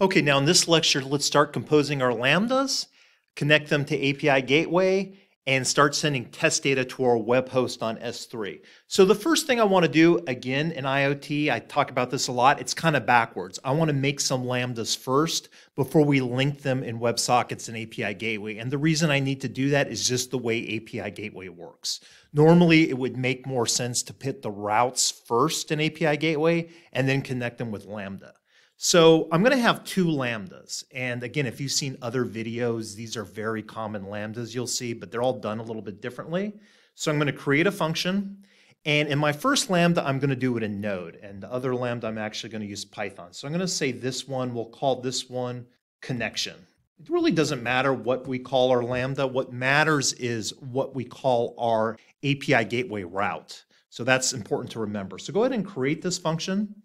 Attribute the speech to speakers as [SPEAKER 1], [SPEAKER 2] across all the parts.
[SPEAKER 1] Okay, now in this lecture, let's start composing our lambdas, connect them to API Gateway, and start sending test data to our web host on S3. So the first thing I want to do, again, in IoT, I talk about this a lot, it's kind of backwards. I want to make some lambdas first before we link them in WebSockets and API Gateway. And the reason I need to do that is just the way API Gateway works. Normally, it would make more sense to put the routes first in API Gateway and then connect them with Lambda. So I'm going to have two lambdas. And again, if you've seen other videos, these are very common lambdas you'll see, but they're all done a little bit differently. So I'm going to create a function. And in my first lambda, I'm going to do it in Node. And the other lambda, I'm actually going to use Python. So I'm going to say this one, we'll call this one connection. It really doesn't matter what we call our lambda. What matters is what we call our API gateway route. So that's important to remember. So go ahead and create this function.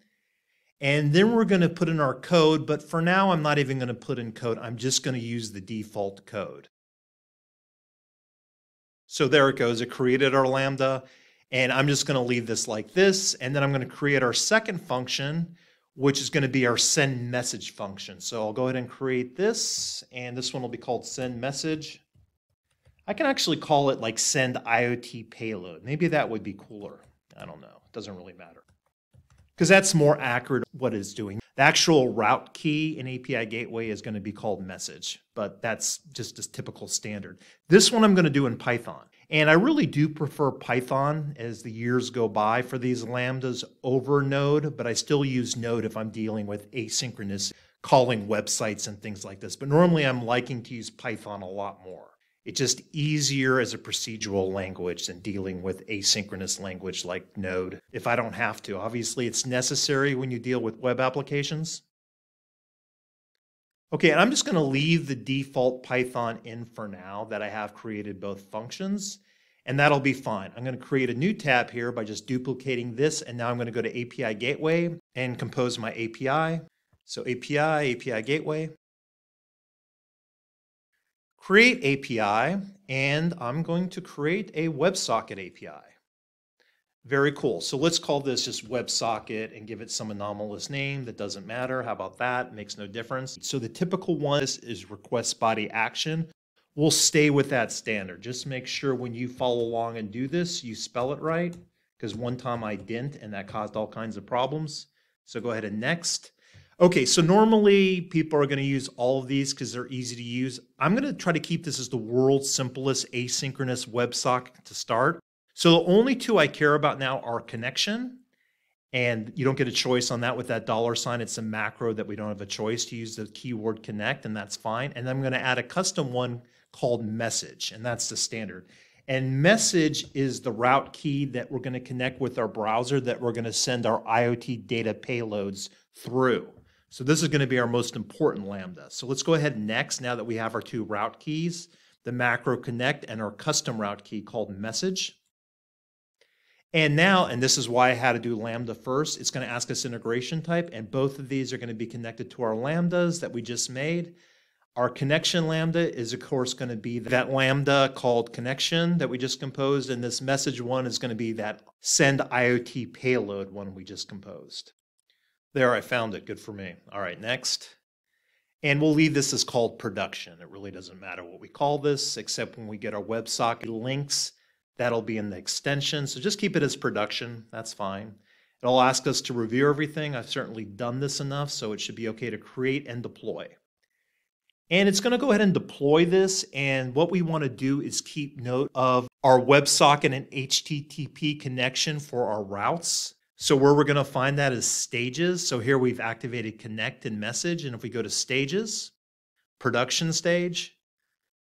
[SPEAKER 1] And then we're going to put in our code, but for now, I'm not even going to put in code. I'm just going to use the default code. So there it goes. It created our Lambda, and I'm just going to leave this like this. And then I'm going to create our second function, which is going to be our send message function. So I'll go ahead and create this, and this one will be called send message. I can actually call it like send IoT payload. Maybe that would be cooler. I don't know. It doesn't really matter because that's more accurate what it's doing. The actual route key in API Gateway is going to be called message, but that's just a typical standard. This one I'm going to do in Python. And I really do prefer Python as the years go by for these lambdas over Node, but I still use Node if I'm dealing with asynchronous calling websites and things like this. But normally I'm liking to use Python a lot more. It's just easier as a procedural language than dealing with asynchronous language like Node if I don't have to. Obviously, it's necessary when you deal with web applications. Okay, and I'm just going to leave the default Python in for now that I have created both functions, and that'll be fine. I'm going to create a new tab here by just duplicating this, and now I'm going to go to API Gateway and compose my API. So API, API Gateway create API, and I'm going to create a WebSocket API. Very cool. So let's call this just WebSocket and give it some anomalous name that doesn't matter. How about that? Makes no difference. So the typical one is request body action. We'll stay with that standard. Just make sure when you follow along and do this, you spell it right. Because one time I didn't, and that caused all kinds of problems. So go ahead and next. Okay, so normally people are going to use all of these because they're easy to use. I'm going to try to keep this as the world's simplest asynchronous WebSocket to start. So the only two I care about now are connection, and you don't get a choice on that with that dollar sign. It's a macro that we don't have a choice to use the keyword connect, and that's fine. And I'm going to add a custom one called message, and that's the standard. And message is the route key that we're going to connect with our browser that we're going to send our IoT data payloads through. So this is going to be our most important Lambda. So let's go ahead next, now that we have our two route keys, the macro connect and our custom route key called message. And now, and this is why I had to do Lambda first, it's going to ask us integration type, and both of these are going to be connected to our Lambdas that we just made. Our connection Lambda is, of course, going to be that Lambda called connection that we just composed, and this message one is going to be that send IoT payload one we just composed. There, I found it. Good for me. All right, next. And we'll leave this as called production. It really doesn't matter what we call this, except when we get our WebSocket links, that'll be in the extension. So just keep it as production. That's fine. It'll ask us to review everything. I've certainly done this enough, so it should be okay to create and deploy. And it's going to go ahead and deploy this. And what we want to do is keep note of our WebSocket and HTTP connection for our routes. So where we're going to find that is stages. So here we've activated connect and message. And if we go to stages, production stage,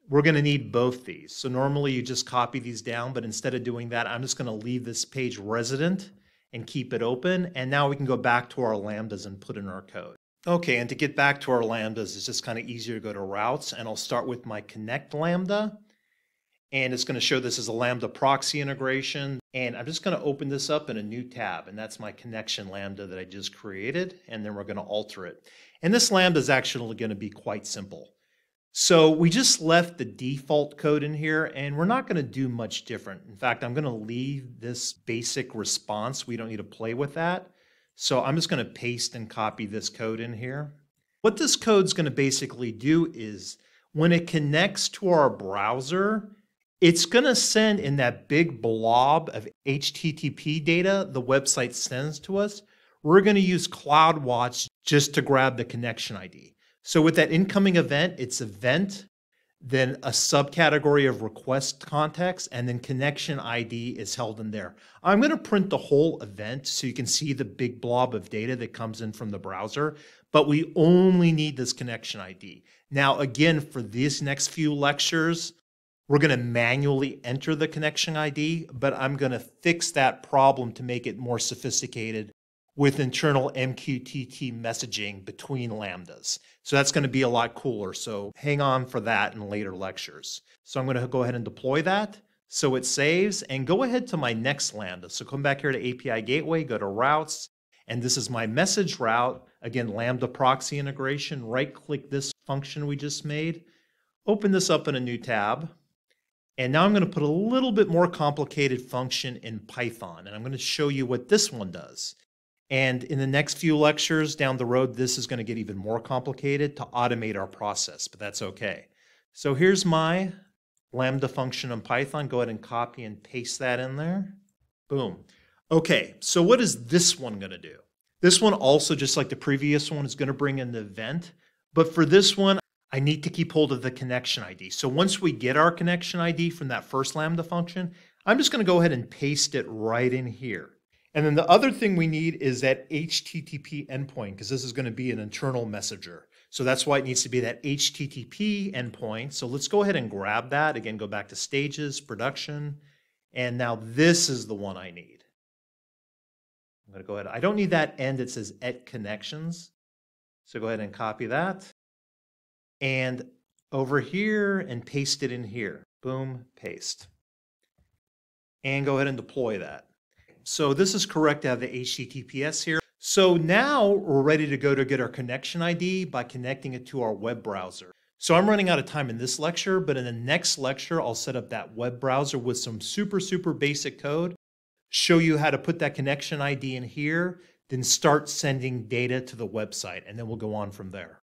[SPEAKER 1] we're going to need both these. So normally you just copy these down, but instead of doing that, I'm just going to leave this page resident and keep it open. And now we can go back to our lambdas and put in our code. Okay, and to get back to our lambdas, it's just kind of easier to go to routes. And I'll start with my connect lambda and it's going to show this as a Lambda proxy integration. And I'm just going to open this up in a new tab, and that's my connection Lambda that I just created, and then we're going to alter it. And this Lambda is actually going to be quite simple. So we just left the default code in here, and we're not going to do much different. In fact, I'm going to leave this basic response. We don't need to play with that. So I'm just going to paste and copy this code in here. What this code's going to basically do is when it connects to our browser, it's going to send in that big blob of HTTP data the website sends to us. We're going to use CloudWatch just to grab the connection ID. So with that incoming event, it's event, then a subcategory of request context, and then connection ID is held in there. I'm going to print the whole event so you can see the big blob of data that comes in from the browser, but we only need this connection ID. Now, again, for these next few lectures, we're going to manually enter the connection ID, but I'm going to fix that problem to make it more sophisticated with internal MQTT messaging between Lambdas. So that's going to be a lot cooler. So hang on for that in later lectures. So I'm going to go ahead and deploy that. So it saves and go ahead to my next Lambda. So come back here to API Gateway, go to routes, and this is my message route. Again, Lambda proxy integration, right click this function we just made, open this up in a new tab. And now I'm going to put a little bit more complicated function in Python, and I'm going to show you what this one does. And in the next few lectures down the road, this is going to get even more complicated to automate our process, but that's okay. So here's my Lambda function in Python. Go ahead and copy and paste that in there. Boom. Okay, so what is this one going to do? This one also, just like the previous one, is going to bring in the event. But for this one, I need to keep hold of the connection ID. So once we get our connection ID from that first Lambda function, I'm just going to go ahead and paste it right in here. And then the other thing we need is that HTTP endpoint, because this is going to be an internal messenger. So that's why it needs to be that HTTP endpoint. So let's go ahead and grab that. Again, go back to stages, production. And now this is the one I need. I'm going to go ahead. I don't need that end. It says et connections. So go ahead and copy that. And over here and paste it in here. Boom, paste. And go ahead and deploy that. So this is correct to have the HTTPS here. So now we're ready to go to get our connection ID by connecting it to our web browser. So I'm running out of time in this lecture, but in the next lecture, I'll set up that web browser with some super, super basic code, show you how to put that connection ID in here, then start sending data to the website, and then we'll go on from there.